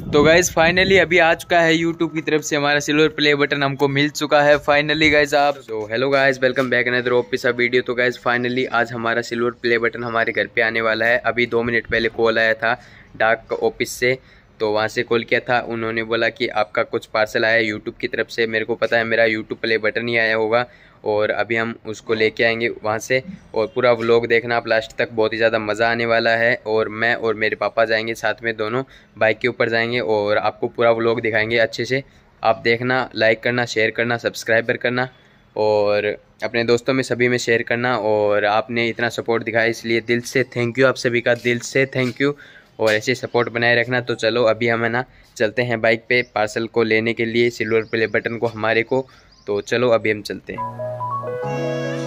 तो guys finally अभी आ चुका है यूट्यूब की तरफ़ से हमारा सिल्वर प्ले बटन हमको मिल चुका है फाइनली गाइज़ आप। तो hello guys welcome back another office video तो गाइज़ फाइनली आज हमारा सिल्वर प्ले बटन हमारे घर पे आने वाला है। अभी दो मिनट पहले कॉल आया था डाक ऑफ़िस से तो वहाँ से कॉल किया था। उन्होंने बोला कि आपका कुछ पार्सल आया यूट्यूब की तरफ़ से। मेरे को पता है मेरा यूट्यूब प्ले बटन ही आया होगा। और अभी हम उसको लेके आएँगे वहाँ से। और पूरा व्लॉग देखना, आप लास्ट तक बहुत ही ज़्यादा मज़ा आने वाला है। और मैं और मेरे पापा जाएँगे साथ में दोनों बाइक के ऊपर जाएँगे और आपको पूरा व्लॉग दिखाएँगे अच्छे से। आप देखना लाइक करना शेयर करना सब्सक्राइबर करना और अपने दोस्तों में, सभी में शेयर करना। और आपने इतना सपोर्ट दिखाया, इसलिए दिल से थैंक यू आप सभी का, दिल से थैंक यू और ऐसे सपोर्ट बनाए रखना तो चलो अभी हम है ना, चलते हैं बाइक पे। पार्सल को लेने के लिए सिल्वर प्ले बटन को हमारे को। तो चलो अभी हम चलते हैं।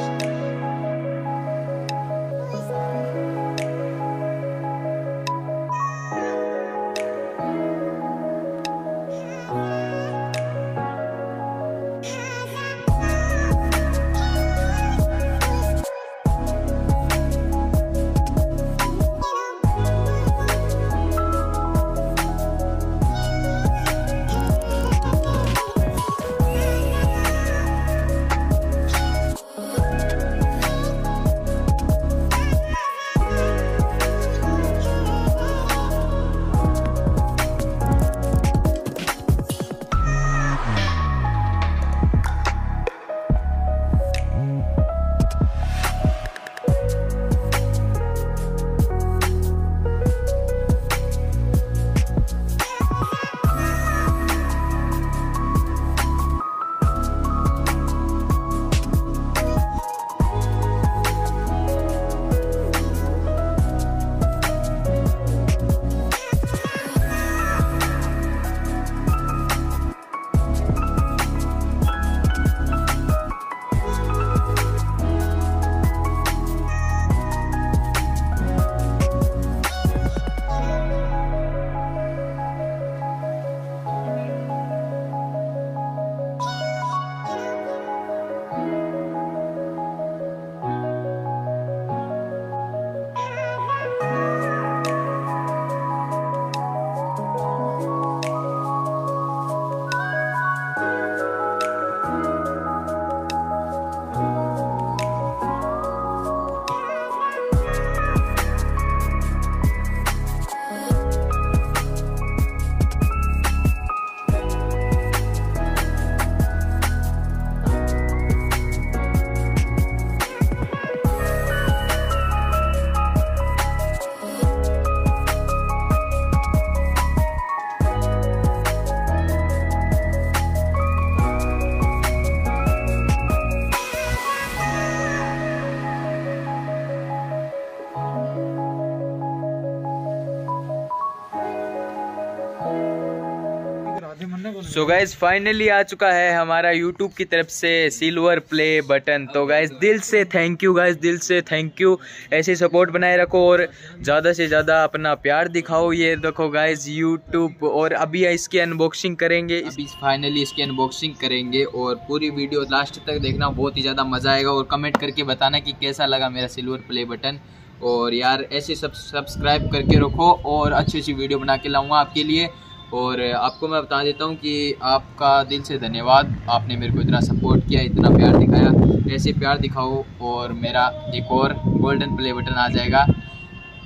सो गाइज़ फाइनली आ चुका है हमारा यूट्यूब की तरफ़ से सिल्वर प्ले बटन तो गाइज़ दिल से थैंक यू गाइज़ दिल से थैंक यू ऐसे सपोर्ट बनाए रखो और ज़्यादा से ज़्यादा अपना प्यार दिखाओ। ये देखो गाइज़ यूट्यूब और अभी इसकी अनबॉक्सिंग करेंगे। अभी फाइनली इसकी अनबॉक्सिंग करेंगे और पूरी वीडियो लास्ट तक देखना, बहुत ही ज़्यादा मज़ा आएगा। और कमेंट करके बताना कि कैसा लगा मेरा सिल्वर प्ले बटन और यार, ऐसे सब सब्सक्राइब करके रखो और अच्छी अच्छी वीडियो बना के लाऊँगा आपके लिए। और आपको मैं बता देता हूँ कि आपका दिल से धन्यवाद। आपने मेरे को इतना सपोर्ट किया, इतना प्यार दिखाया। ऐसे प्यार दिखाओ और मेरा एक और गोल्डन प्ले बटन आ जाएगा।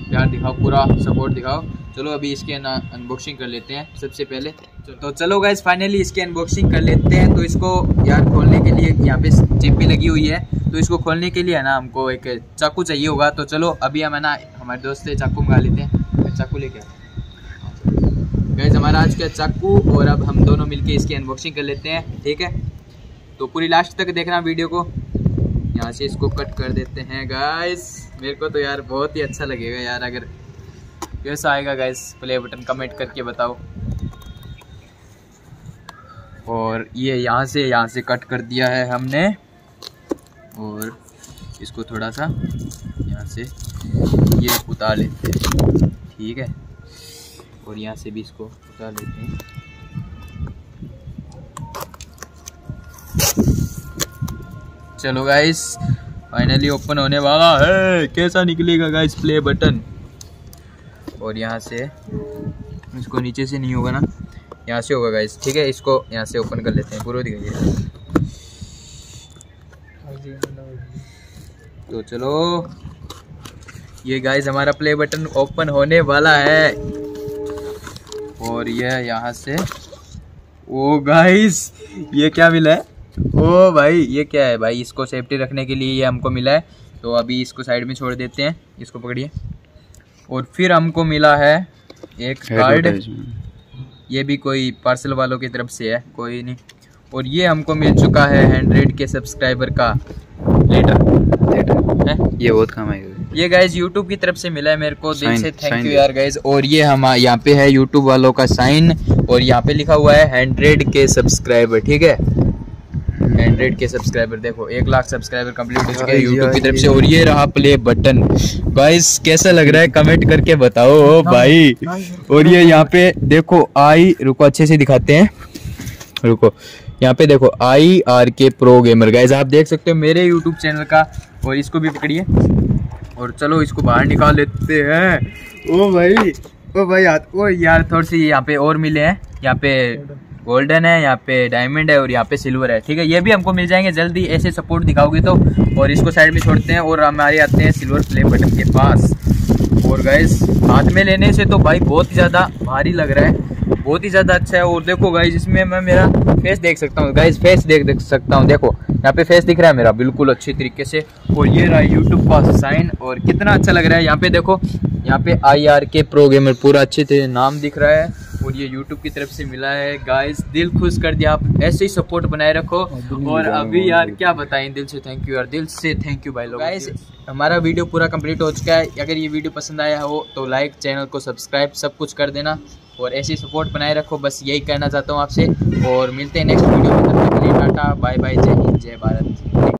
प्यार दिखाओ, पूरा सपोर्ट दिखाओ। चलो अभी इसके अनबॉक्सिंग कर लेते हैं सबसे पहले। तो चलो गाइज़ फाइनली इसकी अनबॉक्सिंग कर लेते हैं। तो इसको यार खोलने के लिए यहाँ पे चिप भी लगी हुई है। तो इसको खोलने के लिए है ना हमको एक चाकू चाहिए होगा। तो चलो अभी हम है ना, हमारे दोस्त से चाकू मंगा लेते हैं। चाकू लेके गैस हमारा आज का चाकू और अब हम दोनों मिलके इसकी अनबॉक्सिंग कर लेते हैं, ठीक है? तो पूरी लास्ट तक देखना वीडियो को। यहाँ से इसको कट कर देते हैं गाइस मेरे को तो यार बहुत ही अच्छा लगेगा यार, अगर कैसा आएगा गाइस प्ले बटन कमेंट करके बताओ। और ये यहाँ से यहाँ से कट कर दिया है हमने। और इसको थोड़ा सा यहाँ से ये उतार लेते हैं, ठीक है? और यहाँ से भी इसको उतार लेते हैं। चलो गाइस फाइनली ओपन होने वाला है। कैसा निकलेगा गाइस प्ले बटन और यहाँ से, इसको नीचे से नहीं होगा ना? यहाँ से होगा गाइस ठीक है? इसको यहाँ से ओपन कर लेते हैं। पूरा दिखाइए। तो चलो, ये गाइस हमारा प्ले बटन ओपन होने वाला है। और ये यहाँ से। ओ गाइस ये क्या मिला है? ओ भाई ये क्या है भाई? इसको सेफ्टी रखने के लिए ये हमको मिला है। तो अभी इसको साइड में छोड़ देते हैं। इसको पकड़िए। और फिर हमको मिला है एक कार्ड ये भी कोई पार्सल वालों की तरफ़ से है कोई नहीं। और ये हमको मिल चुका है हंड्रेड के सब्सक्राइबर का। लेटर है ये बहुत काम आएगा। ये गाइज़ यूट्यूब की तरफ़ से मिला है मेरे को दिल से थैंक यू यार गाइज़ और ये हम यहाँ पे है यूट्यूब वालों का साइन और यहाँ पे लिखा हुआ है हंड्रेड के सब्सक्राइबर ठीक है? हंड्रेड के सब्सक्राइबर देखो एक लाख सब्सक्राइबर कंप्लीट हो चुके हैं यूट्यूब की तरफ़ से और ये रहा प्ले बटन गाइस कैसा लग रहा है? कमेंट करके बताओ ओ भाई। और ये यहाँ पे देखो आई रुको अच्छे से दिखाते हैं। रुको। यहाँ पे देखो I R K pro gamer guys आप देख सकते हो मेरे यूट्यूब चैनल का, और इसको भी पकड़िए। और चलो, इसको बाहर निकाल लेते हैं। ओ भाई ओ भाई, हाथ ओ यार, थोड़ी सी यहाँ पे और मिले हैं। यहाँ पे गोल्डन है, यहाँ पे डायमंड है, और यहाँ पे सिल्वर है। ठीक है, ये भी हमको मिल जाएँगे। जल्दी ऐसे सपोर्ट दिखाओगे तो। और इसको साइड में छोड़ते हैं, और हमारे आते हैं सिल्वर प्ले बटन के पास। और गैस हाथ में लेने से तो भाई बहुत ज़्यादा भारी लग रहा है। बहुत ही ज़्यादा अच्छा है और देखो गाइज़ इसमें मैं मेरा फेस देख सकता हूँ। गाइज़ फेस देख देख सकता हूँ। देखो यहाँ पे फेस दिख रहा है मेरा बिल्कुल अच्छे तरीके से। और ये रहा यूट्यूब का साइन और कितना अच्छा लग रहा है। यहाँ पे देखो यहाँ पे I R K pro gamer पूरा अच्छे से नाम दिख रहा है। और ये यूट्यूब की तरफ़ से मिला है। गाइस दिल खुश कर दिया। आप ऐसे ही सपोर्ट बनाए रखो। और अभी यार क्या बताएँ दिल से थैंक यू यार। दिल से थैंक यू भाई लोग गाइस हमारा वीडियो पूरा कंप्लीट हो चुका है। अगर ये वीडियो पसंद आया हो तो लाइक चैनल को सब्सक्राइब सब कुछ कर देना। और ऐसे सपोर्ट बनाए रखो, बस यही कहना चाहता हूँ आपसे। और मिलते हैं नेक्स्ट वीडियो में, तब तक के लिए टाटा बाय बाय जय हिंद, जय भारत।